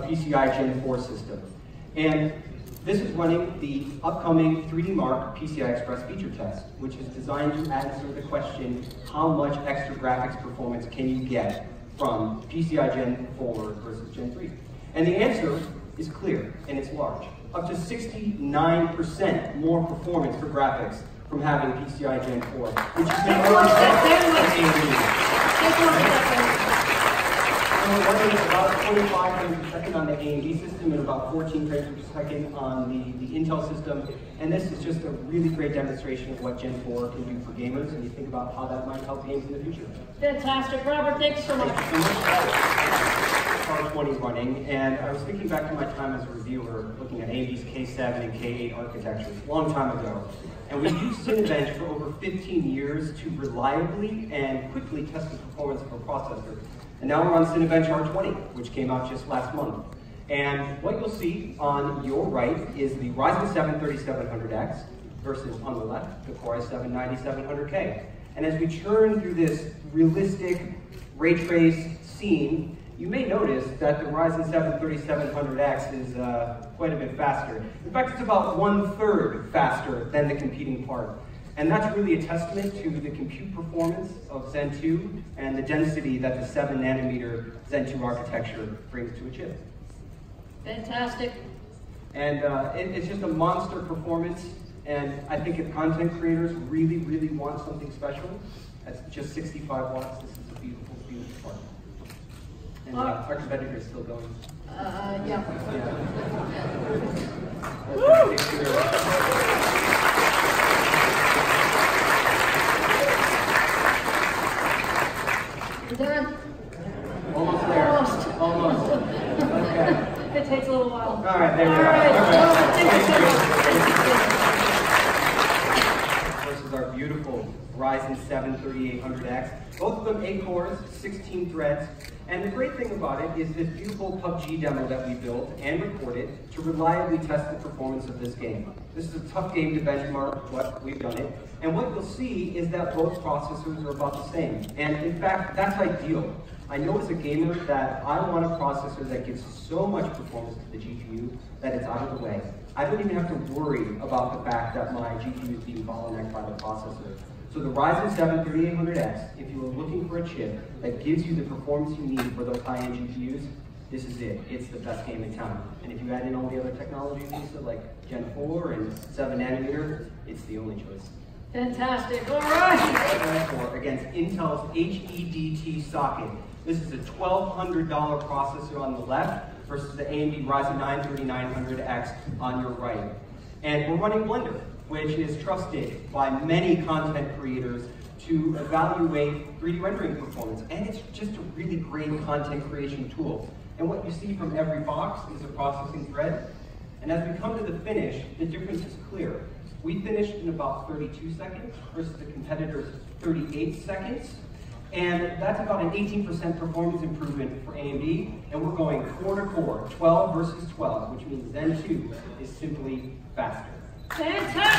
PCI Gen 4 system. And this is running the upcoming 3D Mark PCI Express feature test, which is designed to answer the question, how much extra graphics performance can you get from PCI Gen 4 versus Gen 3? And the answer is clear, and it's large. Up to 69% more performance for graphics from having PCI Gen 4, which is made more we're running about 25 frames per second on the AMD system and about 14 frames per second on the, the Intel system. And this is just a really great demonstration of what Gen 4 can do for gamers, and you think about how that might help games in the future. Fantastic. Robert, thanks so much. Thank so much. 20 running, and I was thinking back to my time as a reviewer looking at AMD's K7 and K8 architectures a long time ago. And we've used Cinebench for over 15 years to reliably and quickly test the performance of a processor. And now we're on Cinebench R20, which came out just last month. And what you'll see on your right is the Ryzen 7 3700X versus on the left, the Core i7 9700K. And as we churn through this realistic ray trace scene, you may notice that the Ryzen 7 3700X is uh, quite a bit faster. In fact, it's about one third faster than the competing part. And that's really a testament to the compute performance of Zen 2 and the density that the 7 nanometer Zen 2 architecture brings to a chip. Fantastic. And uh, it, it's just a monster performance. And I think if content creators really, really want something special, that's just 65 watts. This is a beautiful, beautiful part. And uh, our competitor is still going. Uh, yeah. yeah. done? Almost there. Almost. Almost. Okay. It takes a little while. All right, there we All go. right. All right. Well, thank you so much. Versus our beautiful Ryzen 7 3800X. Both of them 8 cores, 16 threads. And the great thing about it is this beautiful PUBG demo that we built and recorded to reliably test the performance of this game. This is a tough game to benchmark, but we've done it. And what you'll see is that both processors are about the same. And in fact, that's ideal. I know as a gamer that I want a processor that gives so much performance to the GPU that it's out of the way. I don't even have to worry about the fact that my GPU is being bottlenecked by the processor. So the Ryzen 7 3800X, if you are looking for a chip that gives you the performance you need for those high-end GPUs, this is it. It's the best game in town. And if you add in all the other technologies, like Gen 4 and 7 nanometer, it's the only choice. Fantastic. All right. Against Intel's HEDT socket. This is a $1,200 processor on the left versus the AMD Ryzen 9 3900X on your right. And we're running Blender which is trusted by many content creators to evaluate 3D rendering performance. And it's just a really great content creation tool. And what you see from every box is a processing thread. And as we come to the finish, the difference is clear. We finished in about 32 seconds versus the competitor's 38 seconds. And that's about an 18% performance improvement for AMD. And we're going core to core, 12 versus 12, which means Zen 2 is simply faster. Fantastic!